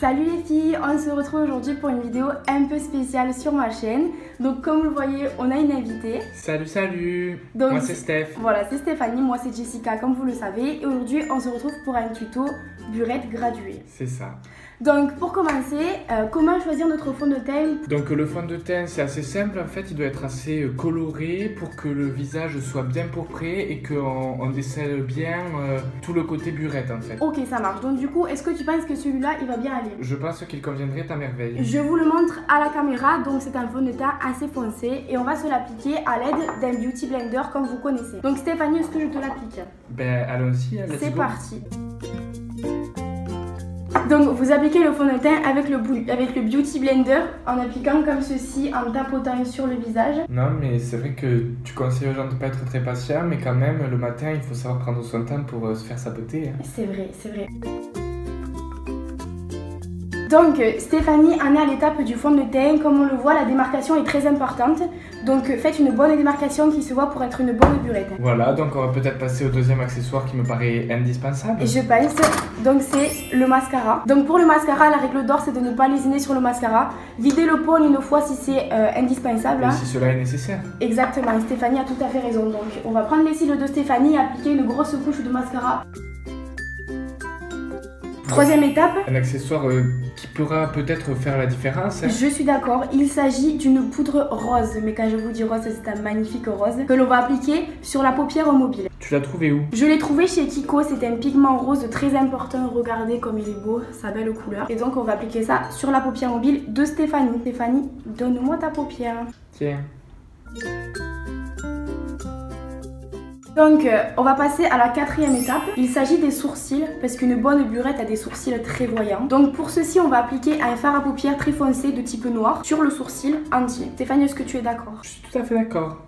Salut les filles, on se retrouve aujourd'hui pour une vidéo un peu spéciale sur ma chaîne. Donc comme vous le voyez, on a une invitée. Salut, salut Donc, Moi c'est Steph. Voilà, c'est Stéphanie, moi c'est Jessica comme vous le savez. Et aujourd'hui on se retrouve pour un tuto burette graduée. C'est ça. Donc pour commencer, euh, comment choisir notre fond de teint? Donc le fond de teint c'est assez simple en fait, il doit être assez euh, coloré pour que le visage soit bien pourpré et qu'on on décèle bien euh, tout le côté burette en fait. Ok ça marche, donc du coup est-ce que tu penses que celui-là il va bien aller Je pense qu'il conviendrait à merveille. Je vous le montre à la caméra, donc c'est un fond de teint assez foncé et on va se l'appliquer à l'aide d'un beauty blender comme vous connaissez. Donc Stéphanie, est-ce que je te l'applique? Ben allons-y, hein, C'est parti. Donc vous appliquez le fond de teint avec le, bou- avec le Beauty Blender en appliquant comme ceci, en tapotant sur le visage. Non mais c'est vrai que tu conseilles aux gens de pas être très patient mais quand même le matin il faut savoir prendre son temps pour euh, se faire sa beauté. hein. C'est vrai, c'est vrai. Donc Stéphanie en est à l'étape du fond de teint. Comme on le voit, la démarcation est très importante. Donc faites une bonne démarcation qui se voit pour être une bonne burette. Voilà, donc on va peut-être passer au deuxième accessoire qui me paraît indispensable. Et je pense, donc c'est le mascara. Donc pour le mascara, la règle d'or c'est de ne pas lésiner sur le mascara. Vider le pot une fois si c'est euh, indispensable. Et hein. si cela est nécessaire. Exactement, Stéphanie a tout à fait raison. Donc on va prendre les cils de Stéphanie et appliquer une grosse couche de mascara. Troisième étape, Un accessoire euh, qui pourra peut-être faire la différence. hein. je suis d'accord, il s'agit d'une poudre rose. Mais quand je vous dis rose, c'est un magnifique rose que l'on va appliquer sur la paupière mobile. Tu l'as trouvé où? Je l'ai trouvé chez Kiko, c'est un pigment rose très important. Regardez comme il est beau, sa belle couleur. Et donc on va appliquer ça sur la paupière mobile de Stéphanie. Stéphanie, donne-moi ta paupière. Tiens. Donc, euh, on va passer à la quatrième étape. Il s'agit des sourcils, parce qu'une bonne burette a des sourcils très voyants. Donc, pour ceci, on va appliquer un fard à paupières très foncé de type noir sur le sourcil entier. Stéphanie, est-ce que tu es d'accord? Je suis tout à fait d'accord.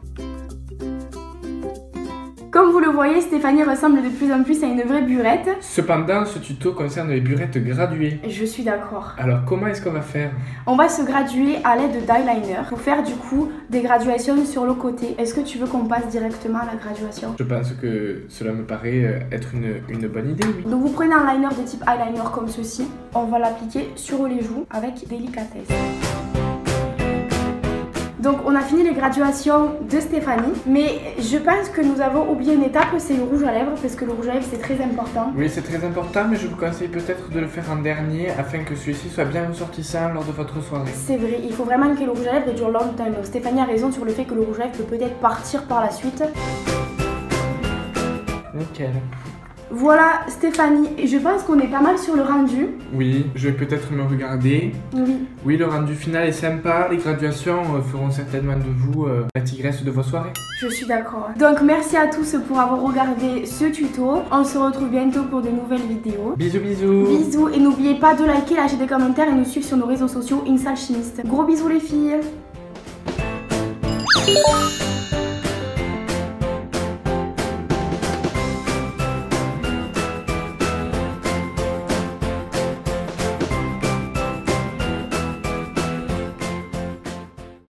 Vous le voyez, Stéphanie ressemble de plus en plus à une vraie burette. Cependant, ce tuto concerne les burettes graduées. Je suis d'accord. Alors comment est-ce qu'on va faire? On va se graduer à l'aide d'eyeliner pour faire du coup des graduations sur le côté. Est-ce que tu veux qu'on passe directement à la graduation? Je pense que cela me paraît euh, être une, une bonne idée, oui. Donc vous prenez un liner de type eyeliner comme ceci. On va l'appliquer sur les joues avec délicatesse. Donc on a fini les graduations de Stéphanie, mais je pense que nous avons oublié une étape, c'est le rouge à lèvres, parce que le rouge à lèvres c'est très important. Oui, c'est très important, mais je vous conseille peut-être de le faire en dernier afin que celui-ci soit bien ressortissant lors de votre soirée. C'est vrai, il faut vraiment que le rouge à lèvres dure longtemps. Donc Stéphanie a raison sur le fait que le rouge à lèvres peut peut-être partir par la suite. Nickel. Voilà Stéphanie, et je pense qu'on est pas mal sur le rendu. Oui, je vais peut-être me regarder. Oui. Oui, le rendu final est sympa. Les graduations euh, feront certainement de vous euh, la tigresse de vos soirées. Je suis d'accord. Donc merci à tous pour avoir regardé ce tuto. On se retrouve bientôt pour de nouvelles vidéos. Bisous, bisous. Bisous et n'oubliez pas de liker, lâcher des commentaires et nous suivre sur nos réseaux sociaux Insta Chimiste. Gros bisous les filles